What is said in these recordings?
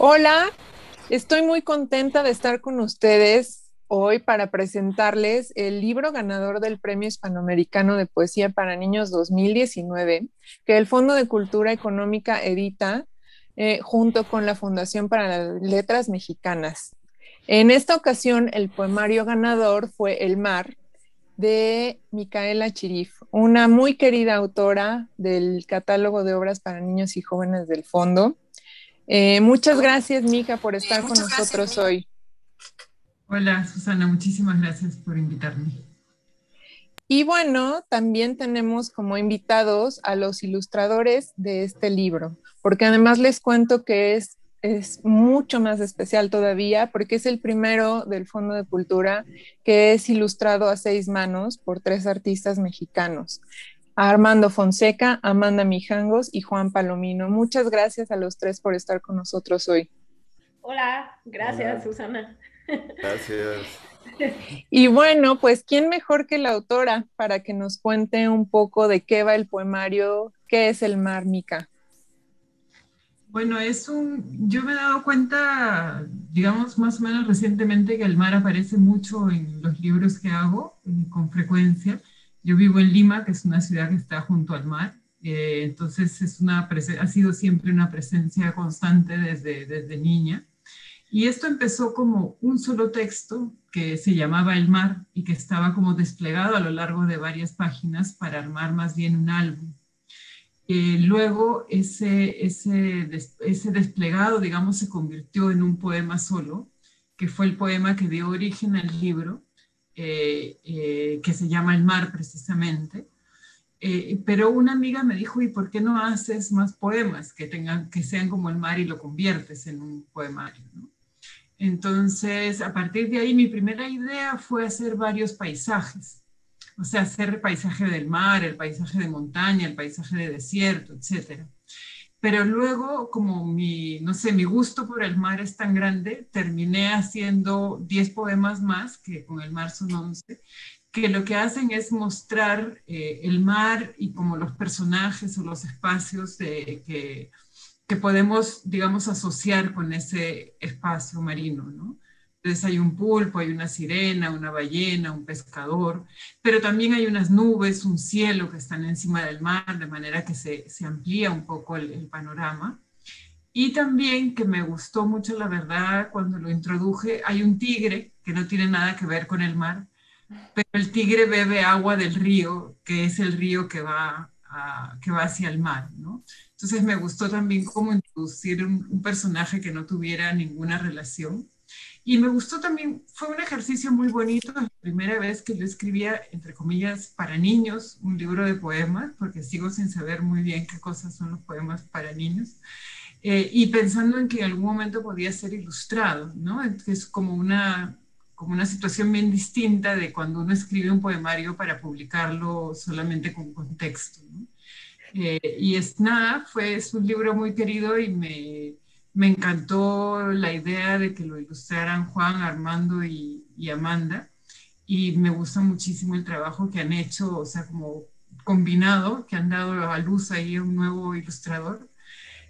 Hola, estoy muy contenta de estar con ustedes hoy para presentarles el libro ganador del Premio Hispanoamericano de Poesía para Niños 2019, que el Fondo de Cultura Económica edita eh, junto con la Fundación para las Letras Mexicanas. En esta ocasión, el poemario ganador fue El Mar, de Micaela Chirif, una muy querida autora del catálogo de obras para niños y jóvenes del fondo. Eh, muchas gracias, Mica, por estar con nosotros hoy. Hola, Susana, muchísimas gracias por invitarme. Y bueno, también tenemos como invitados a los ilustradores de este libro, porque además les cuento que es, es mucho más especial todavía, porque es el primero del Fondo de Cultura que es ilustrado a seis manos por tres artistas mexicanos. Armando Fonseca, Amanda Mijangos y Juan Palomino. Muchas gracias a los tres por estar con nosotros hoy. Hola, gracias Susana. Gracias. Y bueno, pues ¿quién mejor que la autora para que nos cuente un poco de qué va el poemario, qué es el mar, Mica? Bueno, es un, yo me he dado cuenta, digamos, más o menos recientemente que el mar aparece mucho en los libros que hago eh, con frecuencia yo vivo en Lima, que es una ciudad que está junto al mar, eh, entonces es una ha sido siempre una presencia constante desde, desde niña. Y esto empezó como un solo texto que se llamaba El mar y que estaba como desplegado a lo largo de varias páginas para armar más bien un álbum. Eh, luego ese, ese, ese desplegado, digamos, se convirtió en un poema solo, que fue el poema que dio origen al libro eh, eh, que se llama El Mar precisamente. Eh, pero una amiga me dijo, ¿y por qué no haces más poemas que, tengan, que sean como el mar y lo conviertes en un poemario? Entonces, a partir de ahí, mi primera idea fue hacer varios paisajes. O sea, hacer el paisaje del mar, el paisaje de montaña, el paisaje de desierto, etcétera pero luego como mi, no sé, mi gusto por el mar es tan grande, terminé haciendo 10 poemas más, que con el mar son 11, que lo que hacen es mostrar eh, el mar y como los personajes o los espacios que, que podemos, digamos, asociar con ese espacio marino, ¿no? Entonces hay un pulpo, hay una sirena, una ballena, un pescador, pero también hay unas nubes, un cielo que están encima del mar, de manera que se, se amplía un poco el, panorama. Y también que me gustó mucho, la verdad, cuando lo introduje, hay un tigre que no tiene nada que ver con el mar, pero el tigre bebe agua del río, que es el río que va, que va hacia el mar, ¿no? Entonces me gustó también cómo introducir un personaje que no tuviera ninguna relación y me gustó también, fue un ejercicio muy bonito, la primera vez que yo escribía, entre comillas, para niños, un libro de poemas, porque sigo sin saber muy bien qué cosas son los poemas para niños, eh, y pensando en que en algún momento podía ser ilustrado, ¿no? Es como una, como una situación bien distinta de cuando uno escribe un poemario para publicarlo solamente con contexto, ¿no? eh, y es nada, fue, es un libro muy querido y me me encantó la idea de que lo ilustraran Juan, Armando y, Amanda. Y me gusta muchísimo el trabajo que han hecho, o sea, como combinado, que han dado a luz ahí un nuevo ilustrador.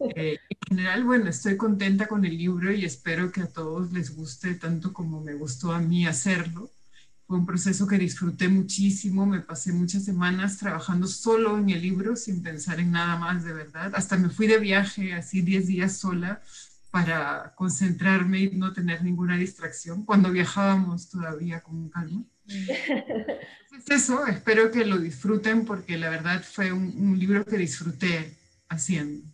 Eh, en general, bueno, estoy contenta con el libro y espero que a todos les guste tanto como me gustó a mí hacerlo. Fue un proceso que disfruté muchísimo, me pasé muchas semanas trabajando solo en el libro sin pensar en nada más de verdad. Hasta me fui de viaje así 10 días sola para concentrarme y no tener ninguna distracción cuando viajábamos todavía con calma. Entonces eso, espero que lo disfruten porque la verdad fue un, un libro que disfruté haciendo.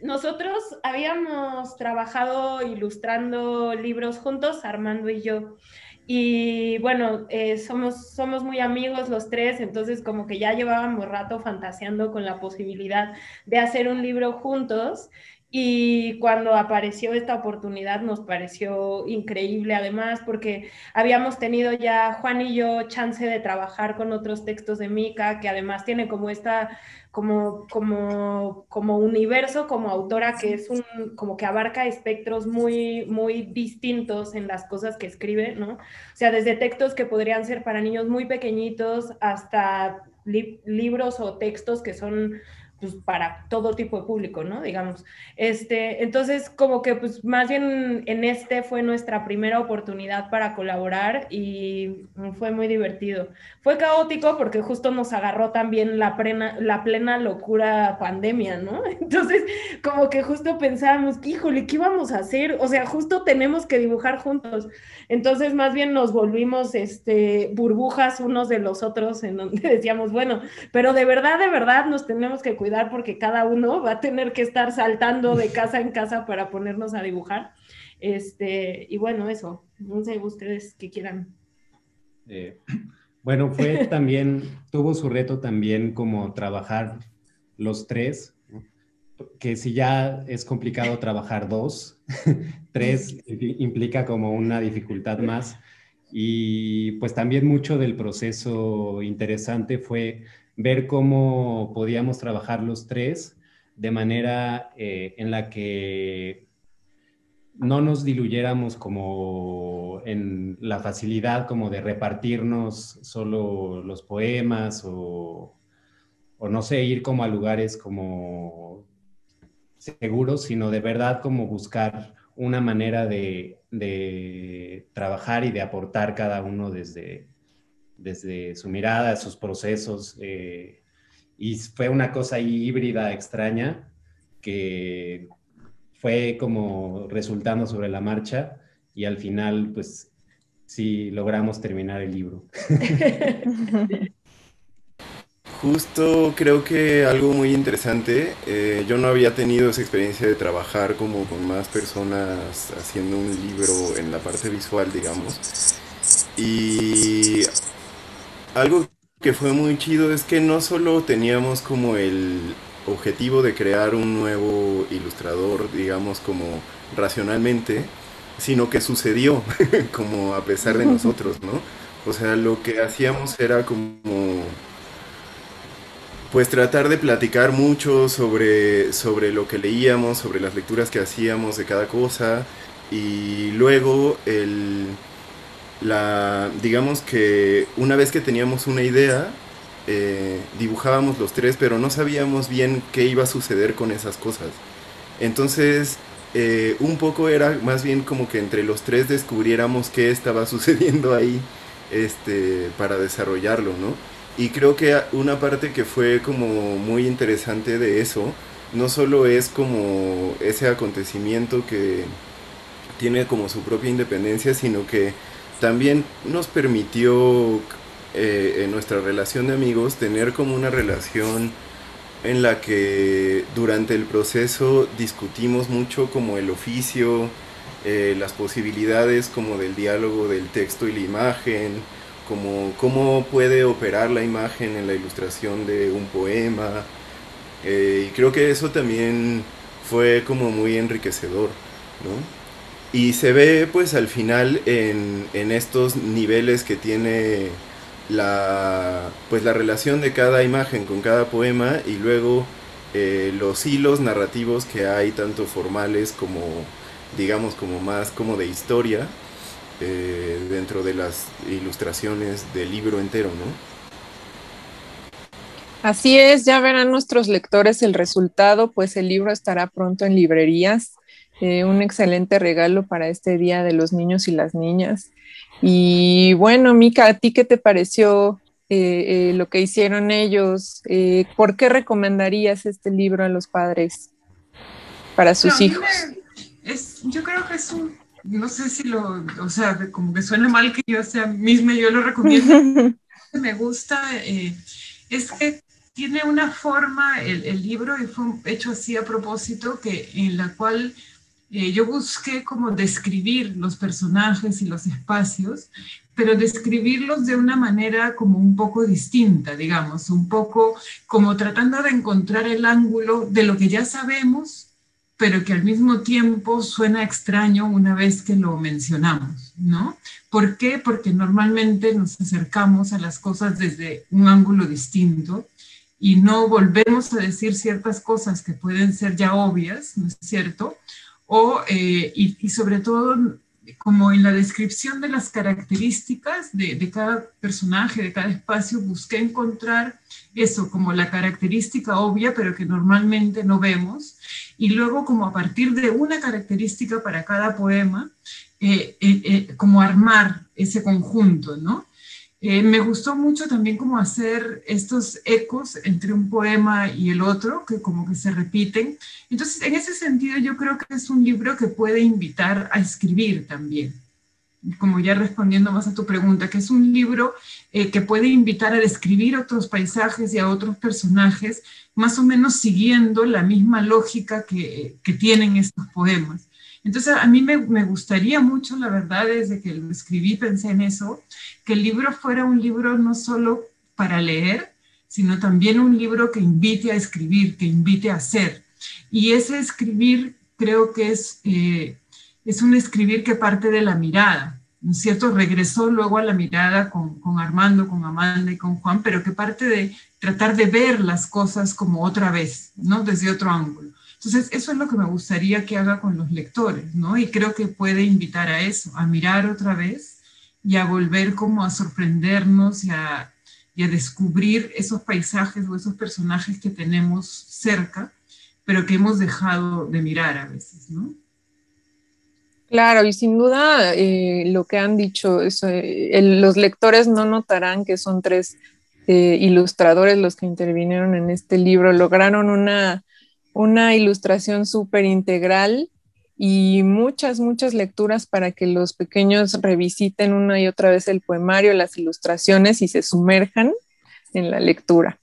Nosotros habíamos trabajado ilustrando libros juntos, Armando y yo. Y bueno, eh, somos, somos muy amigos los tres, entonces como que ya llevábamos rato fantaseando con la posibilidad de hacer un libro juntos. Y cuando apareció esta oportunidad nos pareció increíble, además, porque habíamos tenido ya Juan y yo chance de trabajar con otros textos de Mika, que además tiene como esta como, como, como universo, como autora, que es un, como que abarca espectros muy, muy distintos en las cosas que escribe, ¿no? O sea, desde textos que podrían ser para niños muy pequeñitos hasta libros o textos que son pues, para todo tipo de público, ¿no? Digamos. Este, entonces, como que pues más bien en este fue nuestra primera oportunidad para colaborar y fue muy divertido. Fue caótico porque justo nos agarró también la plena, la plena locura pandemia, ¿no? Entonces, como que justo pensábamos, híjole, ¿qué vamos a hacer? O sea, justo tenemos que dibujar juntos. Entonces, más bien nos volvimos este, burbujas unos de los otros en donde decíamos, bueno, pero de verdad, de verdad nos tenemos que cuidar porque cada uno va a tener que estar saltando de casa en casa para ponernos a dibujar. Este, y bueno, eso, no sé ustedes qué quieran. Eh, bueno, fue también, tuvo su reto también como trabajar los tres, que si ya es complicado trabajar dos, tres implica como una dificultad más. Y pues también mucho del proceso interesante fue ver cómo podíamos trabajar los tres de manera eh, en la que no nos diluyéramos como en la facilidad como de repartirnos solo los poemas o, o no sé, ir como a lugares como seguros, sino de verdad como buscar una manera de, de trabajar y de aportar cada uno desde, desde su mirada, sus procesos. Eh, y fue una cosa híbrida, extraña, que fue como resultando sobre la marcha y al final, pues sí, logramos terminar el libro. Justo creo que algo muy interesante, eh, yo no había tenido esa experiencia de trabajar como con más personas haciendo un libro en la parte visual, digamos. Y algo que fue muy chido es que no solo teníamos como el objetivo de crear un nuevo ilustrador, digamos como racionalmente, sino que sucedió como a pesar de nosotros, ¿no? O sea, lo que hacíamos era como pues tratar de platicar mucho sobre, sobre lo que leíamos, sobre las lecturas que hacíamos de cada cosa y luego el la, digamos que una vez que teníamos una idea, eh, dibujábamos los tres, pero no sabíamos bien qué iba a suceder con esas cosas. Entonces, eh, un poco era más bien como que entre los tres descubriéramos qué estaba sucediendo ahí este, para desarrollarlo, ¿no? Y creo que una parte que fue como muy interesante de eso, no solo es como ese acontecimiento que tiene como su propia independencia, sino que también nos permitió eh, en nuestra relación de amigos tener como una relación en la que durante el proceso discutimos mucho como el oficio, eh, las posibilidades como del diálogo del texto y la imagen, como cómo puede operar la imagen en la ilustración de un poema. Eh, y creo que eso también fue como muy enriquecedor, ¿no? Y se ve pues al final en, estos niveles que tiene la, pues, la relación de cada imagen con cada poema y luego eh, los hilos narrativos que hay tanto formales como digamos como más como de historia eh, dentro de las ilustraciones del libro entero, ¿no? Así es, ya verán nuestros lectores el resultado, pues el libro estará pronto en librerías eh, un excelente regalo para este Día de los Niños y las Niñas. Y bueno, Mica, ¿a ti qué te pareció eh, eh, lo que hicieron ellos? ¿Por qué recomendarías este libro a los padres para sus hijos? yo creo que es un, no sé si lo, o sea, como que suena mal que yo sea misma, yo lo recomiendo. me gusta, es que tiene una forma, el, el, libro fue hecho así a propósito, que en la cual eh, yo busqué como describir los personajes y los espacios, pero describirlos de una manera como un poco distinta, digamos, un poco como tratando de encontrar el ángulo de lo que ya sabemos, pero que al mismo tiempo suena extraño una vez que lo mencionamos, ¿no? ¿Por qué? Porque normalmente nos acercamos a las cosas desde un ángulo distinto y no volvemos a decir ciertas cosas que pueden ser ya obvias, ¿no es cierto? Eh, y, sobre todo como en la descripción de las características de, cada personaje, de cada espacio, busqué encontrar eso como la característica obvia, pero que normalmente no vemos, y luego como a partir de una característica para cada poema, eh, eh, como armar ese conjunto, ¿no? Me gustó mucho también como hacer estos ecos entre un poema y el otro, que como que se repiten. Entonces, en ese sentido, yo creo que es un libro que puede invitar a escribir también. Como ya respondiendo más a tu pregunta, que es un libro que puede invitar a describir otros paisajes y a otros personajes, más o menos siguiendo la misma lógica que tienen estos poemas. Entonces, a mí me, gustaría mucho, la verdad, desde que lo escribí pensé en eso, que el libro fuera un libro no solo para leer, sino también un libro que invite a escribir, que invite a hacer. Y ese escribir creo que es, eh, es un escribir que parte de la mirada, ¿no es cierto? Regresó luego a la mirada con, con, Armando, con Amanda y con Juan, pero que parte de tratar de ver las cosas como otra vez, ¿no? Desde otro ángulo. Entonces, eso es lo que me gustaría que haga con los lectores, ¿no? Y creo que puede invitar a eso, a mirar otra vez y a volver como a sorprendernos y a, descubrir esos paisajes o esos personajes que tenemos cerca, pero que hemos dejado de mirar a veces, ¿no? Claro, y sin duda eh, lo que han dicho, eh, los lectores no notarán que son tres eh, ilustradores los que intervinieron en este libro, lograron una una ilustración súper integral y muchas, muchas lecturas para que los pequeños revisiten una y otra vez el poemario, las ilustraciones y se sumerjan en la lectura.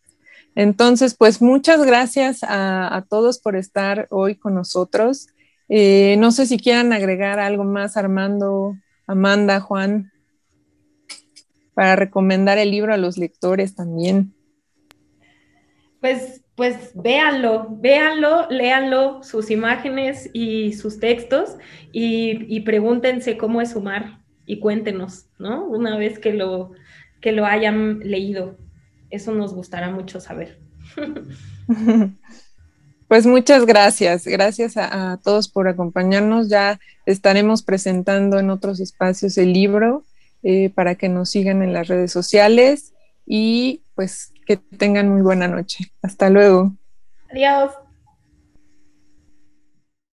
Entonces, pues muchas gracias a, todos por estar hoy con nosotros. Eh, no sé si quieran agregar algo más, Armando, Amanda, Juan, para recomendar el libro a los lectores también. Pues pues véanlo, véanlo, léanlo, sus imágenes y sus textos y, pregúntense cómo es sumar y cuéntenos, ¿no? Una vez que lo, que lo hayan leído. Eso nos gustará mucho saber. Pues muchas gracias, gracias a, todos por acompañarnos. Ya estaremos presentando en otros espacios el libro eh, para que nos sigan en las redes sociales y pues que tengan muy buena noche. Hasta luego. Adiós.